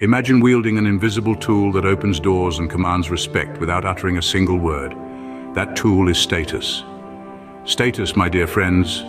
Imagine wielding an invisible tool that opens doors and commands respect without uttering a single word. That tool is status. Status, my dear friends,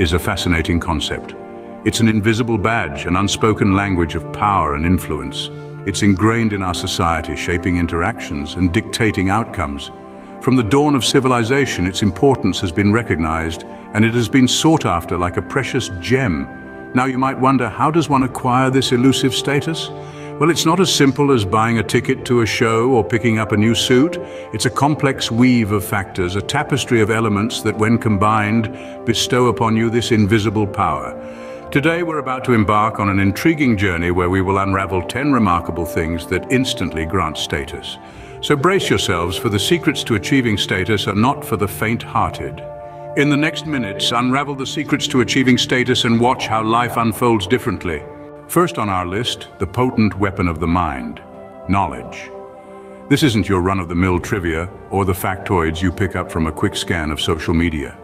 is a fascinating concept. It's an invisible badge, an unspoken language of power and influence. It's ingrained in our society, shaping interactions and dictating outcomes. From the dawn of civilization, its importance has been recognized, and it has been sought after like a precious gem. Now you might wonder, how does one acquire this elusive status? Well, it's not as simple as buying a ticket to a show or picking up a new suit. It's a complex weave of factors, a tapestry of elements that, when combined, bestow upon you this invisible power. Today, we're about to embark on an intriguing journey where we will unravel 10 remarkable things that instantly grant status. So brace yourselves, for the secrets to achieving status are not for the faint-hearted. In the next minutes, unravel the secrets to achieving status and watch how life unfolds differently. First on our list, the potent weapon of the mind, knowledge. This isn't your run-of-the-mill trivia or the factoids you pick up from a quick scan of social media.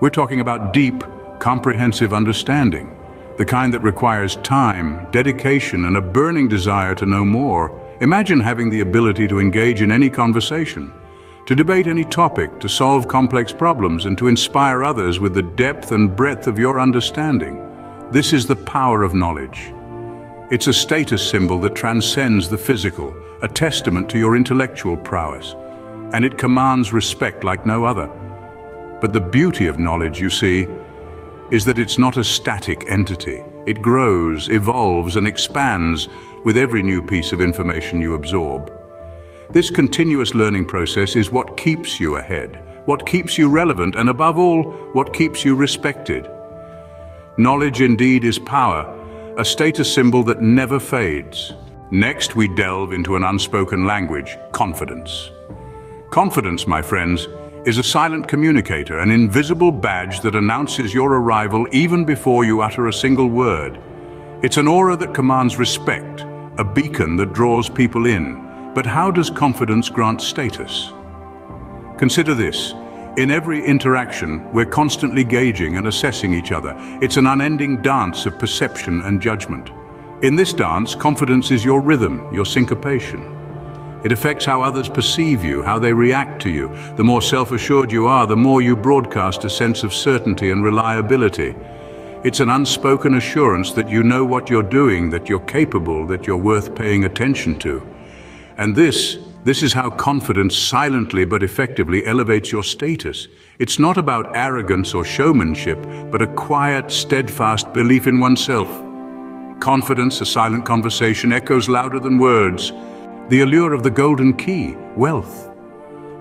We're talking about deep, comprehensive understanding, the kind that requires time, dedication, and a burning desire to know more. Imagine having the ability to engage in any conversation, to debate any topic, to solve complex problems, and to inspire others with the depth and breadth of your understanding. This is the power of knowledge. It's a status symbol that transcends the physical, a testament to your intellectual prowess, and it commands respect like no other. But the beauty of knowledge, you see, is that it's not a static entity. It grows, evolves, and expands with every new piece of information you absorb. This continuous learning process is what keeps you ahead, what keeps you relevant, and above all, what keeps you respected. Knowledge indeed is power, a status symbol that never fades. Next, we delve into an unspoken language, confidence. Confidence, my friends, is a silent communicator, an invisible badge that announces your arrival even before you utter a single word. It's an aura that commands respect, a beacon that draws people in. But how does confidence grant status? Consider this. In every interaction, we're constantly gauging and assessing each other. It's an unending dance of perception and judgment. In this dance, confidence is your rhythm, your syncopation. It affects how others perceive you, how they react to you. The more self-assured you are, the more you broadcast a sense of certainty and reliability. It's an unspoken assurance that you know what you're doing, that you're capable, that you're worth paying attention to. And this this is how confidence silently but effectively elevates your status. It's not about arrogance or showmanship, but a quiet, steadfast belief in oneself. Confidence, a silent conversation, echoes louder than words. The allure of the golden key, wealth.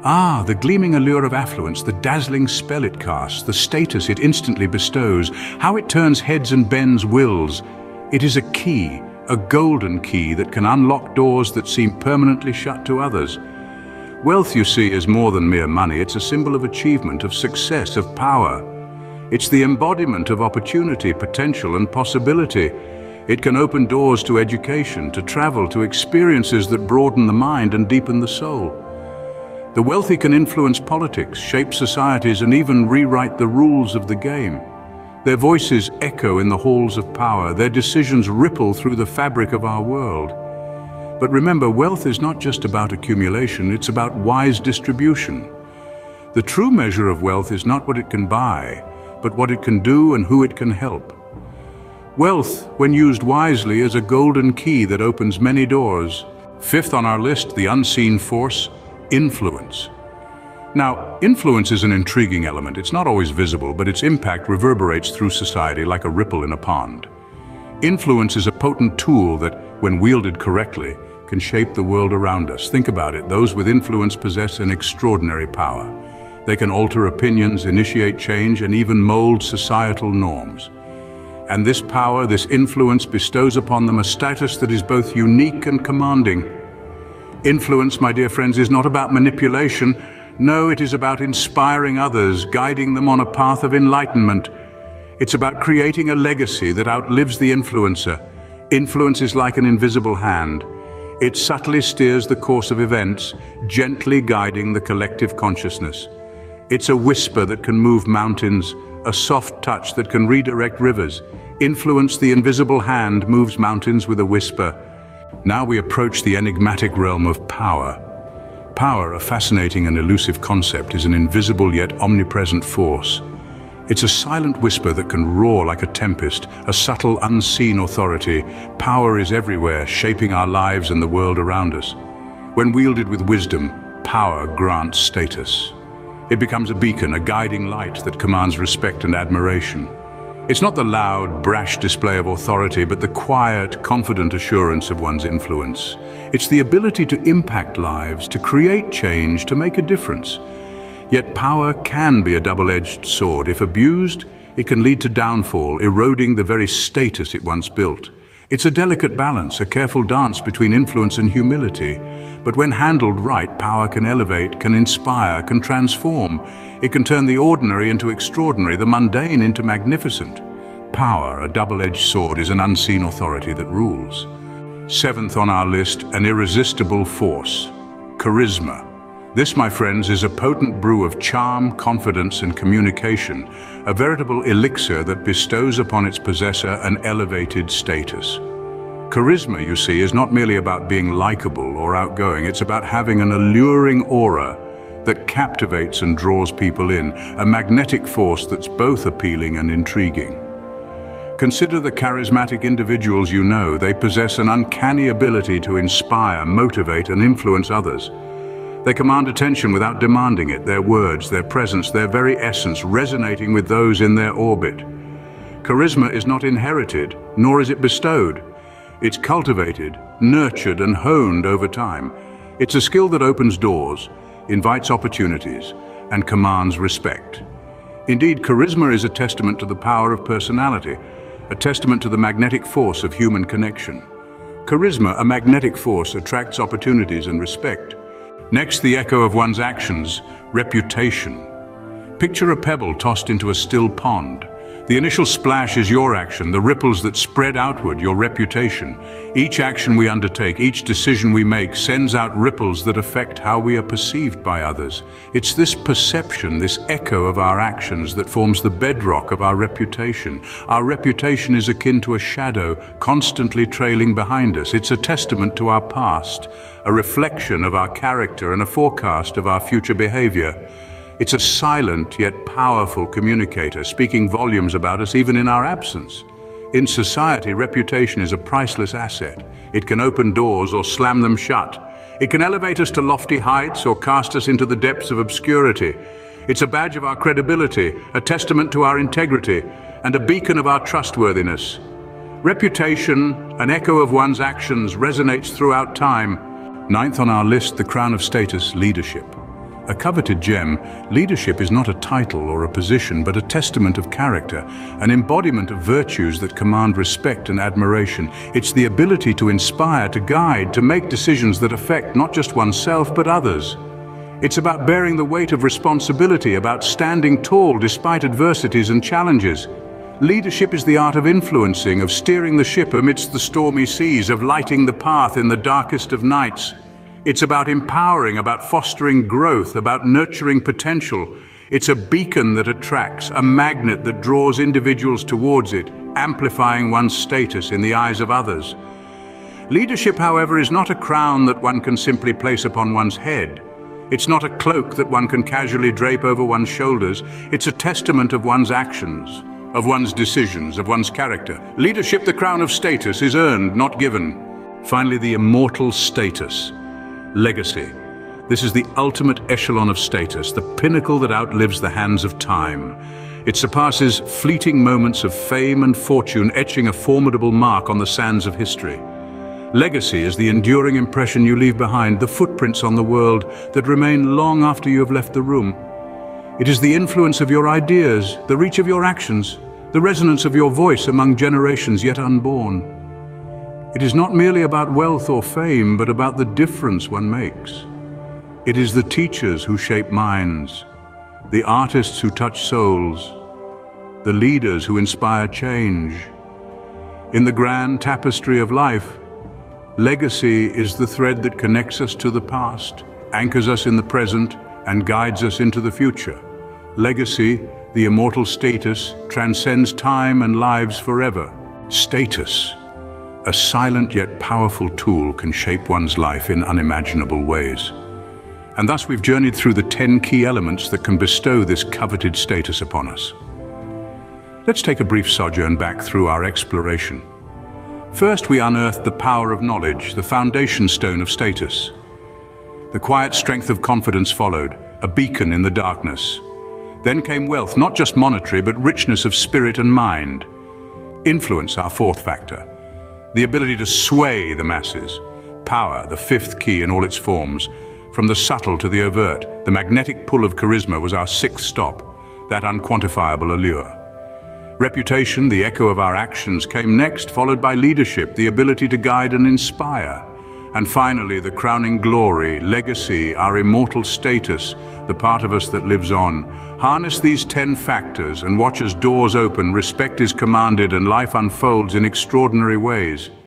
Ah, the gleaming allure of affluence, the dazzling spell it casts, the status it instantly bestows, how it turns heads and bends wills. It is a key, a golden key that can unlock doors that seem permanently shut to others. Wealth, you see, is more than mere money. It's a symbol of achievement, of success, of power. It's the embodiment of opportunity, potential and possibility. It can open doors to education, to travel, to experiences that broaden the mind and deepen the soul. The wealthy can influence politics, shape societies and even rewrite the rules of the game. Their voices echo in the halls of power, their decisions ripple through the fabric of our world. But remember, wealth is not just about accumulation, it's about wise distribution. The true measure of wealth is not what it can buy, but what it can do and who it can help. Wealth, when used wisely, is a golden key that opens many doors. Fifth on our list, the unseen force, influence. Now, influence is an intriguing element. It's not always visible, but its impact reverberates through society like a ripple in a pond. Influence is a potent tool that, when wielded correctly, can shape the world around us. Think about it. Those with influence possess an extraordinary power. They can alter opinions, initiate change, and even mold societal norms. And this power, this influence, bestows upon them a status that is both unique and commanding. Influence, my dear friends, is not about manipulation, no, it is about inspiring others, guiding them on a path of enlightenment. It's about creating a legacy that outlives the influencer. Influence is like an invisible hand. It subtly steers the course of events, gently guiding the collective consciousness. It's a whisper that can move mountains, a soft touch that can redirect rivers. Influence the invisible hand moves mountains with a whisper. Now we approach the enigmatic realm of power. Power, a fascinating and elusive concept, is an invisible yet omnipresent force. It's a silent whisper that can roar like a tempest, a subtle, unseen authority. Power is everywhere, shaping our lives and the world around us. When wielded with wisdom, power grants status. It becomes a beacon, a guiding light that commands respect and admiration. It's not the loud, brash display of authority, but the quiet, confident assurance of one's influence. It's the ability to impact lives, to create change, to make a difference. Yet power can be a double-edged sword. If abused, it can lead to downfall, eroding the very status it once built. It's a delicate balance, a careful dance between influence and humility. But when handled right, power can elevate, can inspire, can transform. It can turn the ordinary into extraordinary, the mundane into magnificent. Power, a double-edged sword, is an unseen authority that rules. Seventh on our list, an irresistible force. Charisma. This, my friends, is a potent brew of charm, confidence and communication, a veritable elixir that bestows upon its possessor an elevated status. Charisma, you see, is not merely about being likable or outgoing, it's about having an alluring aura that captivates and draws people in, a magnetic force that's both appealing and intriguing. Consider the charismatic individuals you know. They possess an uncanny ability to inspire, motivate and influence others. They command attention without demanding it, their words, their presence, their very essence resonating with those in their orbit. Charisma is not inherited, nor is it bestowed. It's cultivated, nurtured and honed over time. It's a skill that opens doors, invites opportunities, and commands respect. Indeed, charisma is a testament to the power of personality, a testament to the magnetic force of human connection. Charisma, a magnetic force, attracts opportunities and respect. Next, the echo of one's actions, reputation. Picture a pebble tossed into a still pond. The initial splash is your action, the ripples that spread outward, your reputation. Each action we undertake, each decision we make sends out ripples that affect how we are perceived by others. It's this perception, this echo of our actions that forms the bedrock of our reputation. Our reputation is akin to a shadow constantly trailing behind us. It's a testament to our past, a reflection of our character and a forecast of our future behavior. It's a silent yet powerful communicator, speaking volumes about us even in our absence. In society, reputation is a priceless asset. It can open doors or slam them shut. It can elevate us to lofty heights or cast us into the depths of obscurity. It's a badge of our credibility, a testament to our integrity, and a beacon of our trustworthiness. Reputation, an echo of one's actions, resonates throughout time. Ninth on our list, the crown of status, leadership. A coveted gem, leadership is not a title or a position, but a testament of character, an embodiment of virtues that command respect and admiration. It's the ability to inspire, to guide, to make decisions that affect not just oneself, but others. It's about bearing the weight of responsibility, about standing tall despite adversities and challenges. Leadership is the art of influencing, of steering the ship amidst the stormy seas, of lighting the path in the darkest of nights. It's about empowering, about fostering growth, about nurturing potential. It's a beacon that attracts, a magnet that draws individuals towards it, amplifying one's status in the eyes of others. Leadership, however, is not a crown that one can simply place upon one's head. It's not a cloak that one can casually drape over one's shoulders. It's a testament of one's actions, of one's decisions, of one's character. Leadership, the crown of status, is earned, not given. Finally, the immortal status. Legacy. This is the ultimate echelon of status, the pinnacle that outlives the hands of time. It surpasses fleeting moments of fame and fortune, etching a formidable mark on the sands of history. Legacy is the enduring impression you leave behind, the footprints on the world that remain long after you have left the room. It is the influence of your ideas, the reach of your actions, the resonance of your voice among generations yet unborn. It is not merely about wealth or fame, but about the difference one makes. It is the teachers who shape minds, the artists who touch souls, the leaders who inspire change. In the grand tapestry of life, legacy is the thread that connects us to the past, anchors us in the present, and guides us into the future. Legacy, the immortal status, transcends time and lives forever. Status a silent yet powerful tool can shape one's life in unimaginable ways. And thus we've journeyed through the 10 key elements that can bestow this coveted status upon us. Let's take a brief sojourn back through our exploration. First, we unearthed the power of knowledge, the foundation stone of status. The quiet strength of confidence followed, a beacon in the darkness. Then came wealth, not just monetary, but richness of spirit and mind. Influence, our fourth factor. The ability to sway the masses. Power, the fifth key in all its forms. From the subtle to the overt, the magnetic pull of charisma was our sixth stop, that unquantifiable allure. Reputation, the echo of our actions, came next, followed by leadership, the ability to guide and inspire. And finally, the crowning glory, legacy, our immortal status, the part of us that lives on. Harness these ten factors and watch as doors open, respect is commanded and life unfolds in extraordinary ways.